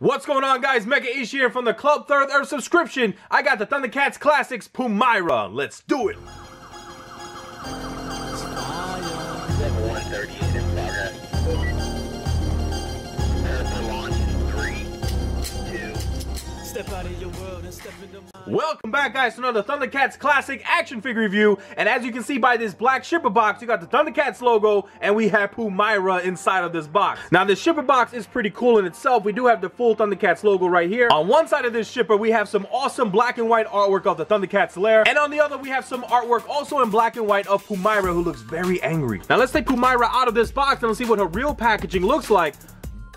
What's going on guys? Mecha Ish here from the Club Third Earth subscription. I got the Thundercats Classics Pumyra. Let's do it. Welcome back guys to another Thundercats Classic action figure review. And as you can see by this black shipper box, you got the Thundercats logo and we have Pumyra inside of this box. Now this shipper box is pretty cool in itself. We do have the full Thundercats logo right here. On one side of this shipper, we have some awesome black and white artwork of the Thundercats lair. And on the other, we have some artwork also in black and white of Pumyra who looks very angry. Now let's take Pumyra out of this box and let's see what her real packaging looks like.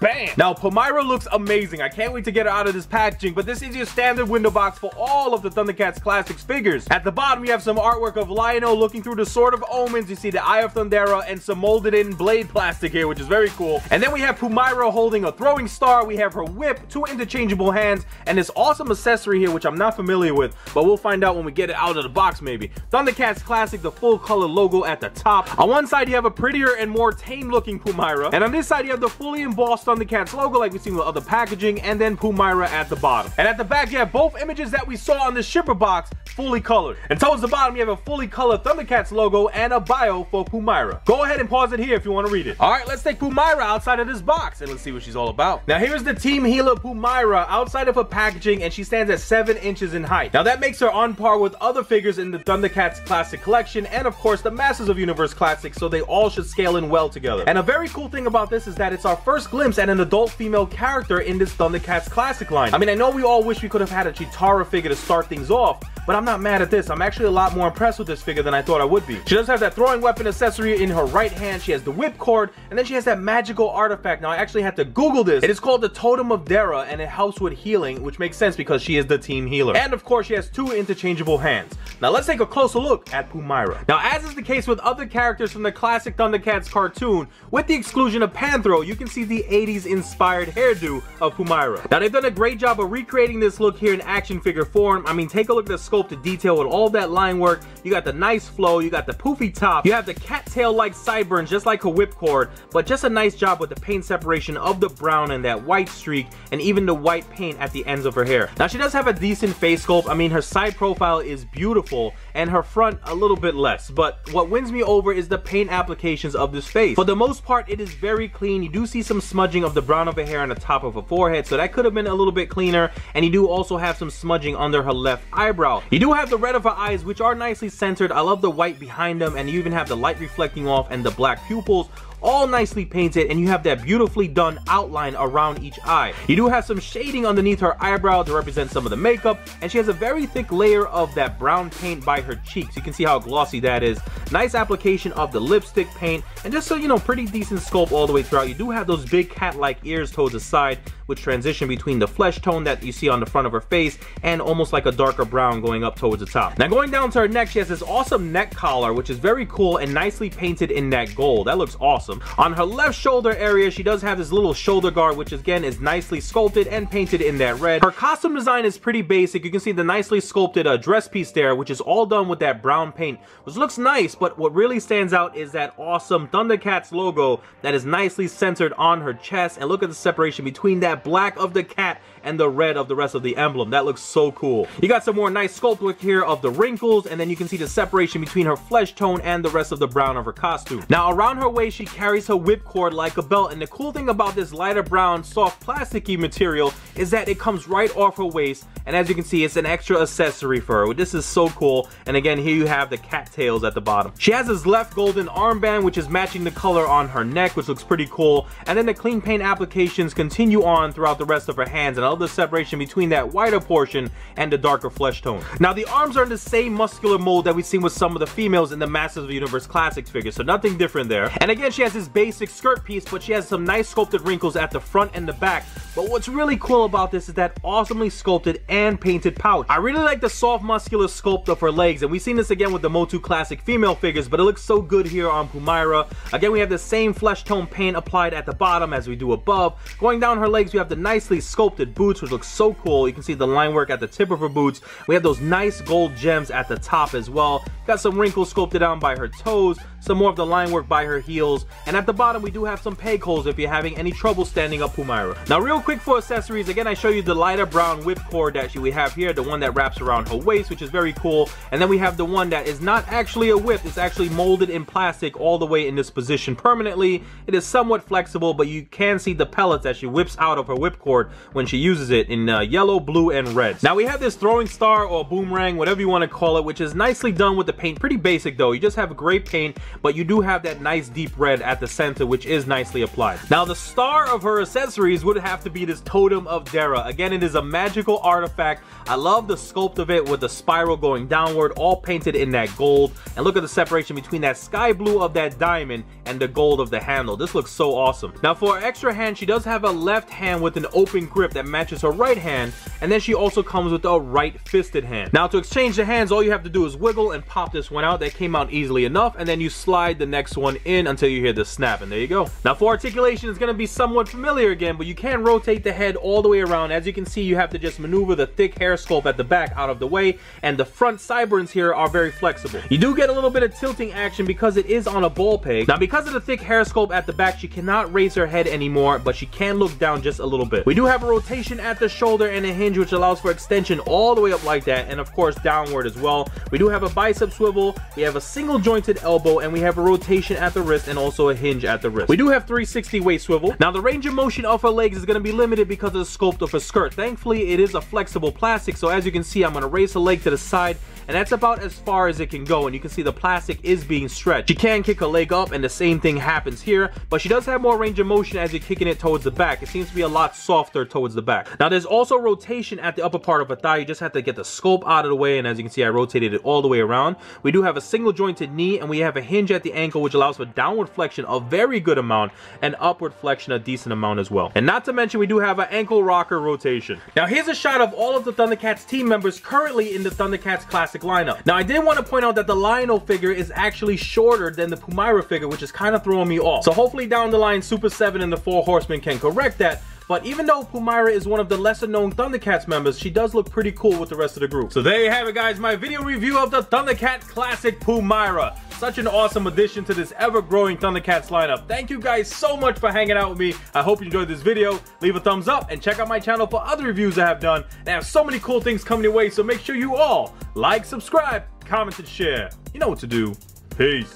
Bam! Now, Pumyra looks amazing. I can't wait to get her out of this packaging, but this is your standard window box for all of the Thundercats Classics figures. At the bottom, you have some artwork of Lion-O looking through the Sword of Omens. You see the Eye of Thundera and some molded in blade plastic here, which is very cool. And then we have Pumyra holding a throwing star. We have her whip, two interchangeable hands, and this awesome accessory here, which I'm not familiar with, but we'll find out when we get it out of the box, maybe. Thundercats Classic, the full color logo at the top. On one side, you have a prettier and more tame looking Pumyra, and on this side, you have the fully embossed Thundercats logo like we've seen with other packaging, and then Pumyra at the bottom. And at the back, you have both images that we saw on the shipper box fully colored. And towards the bottom, you have a fully colored Thundercats logo and a bio for Pumyra. Go ahead and pause it here if you want to read it. All right, let's take Pumyra outside of this box and let's see what she's all about. Now, here's the Team Healer Pumyra outside of her packaging, and she stands at 7 inches in height. Now, that makes her on par with other figures in the Thundercats Classic Collection, and of course, the Masters of Universe Classic, so they all should scale in well together. And a very cool thing about this is that it's our first glimpse and an adult female character in this Thundercats classic line. I mean, I know we all wish we could have had a Cheetara figure to start things off, but I'm not mad at this. I'm actually a lot more impressed with this figure than I thought I would be. She does have that throwing weapon accessory in her right hand, she has the whip cord, and then she has that magical artifact. Now, I actually had to Google this. It is called the Totem of Dera, and it helps with healing, which makes sense because she is the team healer. And of course, she has two interchangeable hands. Now, let's take a closer look at Pumyra. Now, as is the case with other characters from the classic Thundercats cartoon, with the exclusion of Panthro, you can see the 80 Inspired hairdo of Pumyra. Now, they've done a great job of recreating this look here in action figure form. I mean, take a look at the sculpted detail with all that line work. You got the nice flow, you got the poofy top, you have the cattail-like sideburns just like a whipcord, but just a nice job with the paint separation of the brown and that white streak, and even the white paint at the ends of her hair. Now, she does have a decent face sculpt. I mean, her side profile is beautiful, and her front a little bit less, but what wins me over is the paint applications of this face. For the most part, it is very clean. You do see some smudging of the brown of her hair on the top of her forehead, so that could have been a little bit cleaner, and you do also have some smudging under her left eyebrow. You do have the red of her eyes, which are nicely centered. I love the white behind them, and you even have the light reflecting off and the black pupils all nicely painted and you have that beautifully done outline around each eye. You do have some shading underneath her eyebrow to represent some of the makeup and she has a very thick layer of that brown paint by her cheeks. You can see how glossy that is. Nice application of the lipstick paint and just so you know pretty decent sculpt all the way throughout. You do have those big cat-like ears towards the side which transition between the flesh tone that you see on the front of her face and almost like a darker brown going up towards the top. Now going down to her neck, she has this awesome neck collar which is very cool and nicely painted in that gold. That looks awesome. On her left shoulder area, she does have this little shoulder guard, which again is nicely sculpted and painted in that red. Her costume design is pretty basic. You can see the nicely sculpted uh, dress piece there, which is all done with that brown paint, which looks nice, but what really stands out is that awesome Thundercats logo that is nicely centered on her chest. And look at the separation between that black of the cat and the red of the rest of the emblem. That looks so cool. You got some more nice sculpt work here of the wrinkles, and then you can see the separation between her flesh tone and the rest of the brown of her costume. Now, around her waist, she carries her whipcord like a belt, and the cool thing about this lighter brown, soft plasticky material is that it comes right off her waist, and as you can see, it's an extra accessory for her. This is so cool, and again, here you have the cattails at the bottom. She has this left golden armband, which is matching the color on her neck, which looks pretty cool, and then the clean paint applications continue on throughout the rest of her hands, and I the separation between that whiter portion and the darker flesh tone. Now, the arms are in the same muscular mold that we've seen with some of the females in the Masters of the Universe Classics figures, so nothing different there. And again, she has this basic skirt piece, but she has some nice sculpted wrinkles at the front and the back. But what's really cool about this is that awesomely sculpted and painted pouch. I really like the soft muscular sculpt of her legs, and we've seen this again with the Motu Classic female figures, but it looks so good here on Pumyra. Again, we have the same flesh tone paint applied at the bottom as we do above. Going down her legs, we have the nicely sculpted boots, which looks so cool. You can see the line work at the tip of her boots. We have those nice gold gems at the top as well. Got some wrinkles sculpted down by her toes, some more of the line work by her heels, And at the bottom, we do have some peg holes if you're having any trouble standing up Pumyra. Now, real quick for accessories, again, I show you the lighter brown whip cord that she we have here, the one that wraps around her waist, which is very cool. And then we have the one that is not actually a whip, it's actually molded in plastic all the way in this position permanently. It is somewhat flexible, but you can see the pellets that she whips out of her whipcord when she uses it in uh, yellow, blue, and red. Now we have this throwing star or boomerang, whatever you want to call it, which is nicely done with the paint. Pretty basic though. You just have gray paint, but you do have that nice deep red at the center, which is nicely applied. Now the star of her accessories would have to be this Totem of Dara. Again, it is a magical artifact. I love the sculpt of it with the spiral going downward, all painted in that gold. And look at the separation between that sky blue of that diamond and the gold of the handle. This looks so awesome. Now for her extra hand, she does have a left hand with an open grip that matches her right hand. And then she also comes with a right fisted hand. Now to exchange the hands, all you have to do is wiggle and pop this one out. That came out easily enough. And then you slide the next one in until you hear the snap. And there you go. Now for articulation, it's going to be somewhat familiar again, but you can rotate the head all the way around. As you can see, you have to just maneuver the thick hair sculpt at the back out of the way. And the front sideburns here are very flexible. You do get a little bit of tilting action because it is on a ball peg. Now because of the thick hair sculpt at the back, she cannot raise her head anymore, but she can look down just a little bit. We do have a rotation at the shoulder and a hinge which allows for extension all the way up like that and of course downward as well. We do have a bicep swivel, we have a single jointed elbow and we have a rotation at the wrist and also a hinge at the wrist. We do have 360 waist swivel. Now the range of motion of her legs is going to be limited because of the sculpt of her skirt. Thankfully it is a flexible plastic so as you can see I'm going to raise her leg to the side and that's about as far as it can go and you can see the plastic is being stretched. She can kick her leg up and the same thing happens here but she does have more range of motion as you're kicking it towards the back. It seems to be a lot softer towards the back. Now there's also rotation at the upper part of her thigh. You just have to get the scope out of the way and as you can see I rotated it all the way around. We do have a single jointed knee and we have a hinge at the ankle which allows for downward flexion a very good amount and upward flexion a decent amount as well. And not to mention we do have an ankle rocker rotation. Now here's a shot of all of the Thundercats team members currently in the Thundercats classic lineup. Now I did want to point out that the Lion-O figure is actually shorter than the Pumyra figure which is kind of throwing me off. So hopefully down the line Super 7 and the Four Horsemen can correct that but even though Pumyra is one of the lesser known Thundercats members, she does look pretty cool with the rest of the group. So there you have it guys, my video review of the Thundercat Classic Pumyra. Such an awesome addition to this ever-growing Thundercats lineup. Thank you guys so much for hanging out with me. I hope you enjoyed this video. Leave a thumbs up and check out my channel for other reviews I have done. I have so many cool things coming your way, so make sure you all like, subscribe, comment, and share. You know what to do. Peace.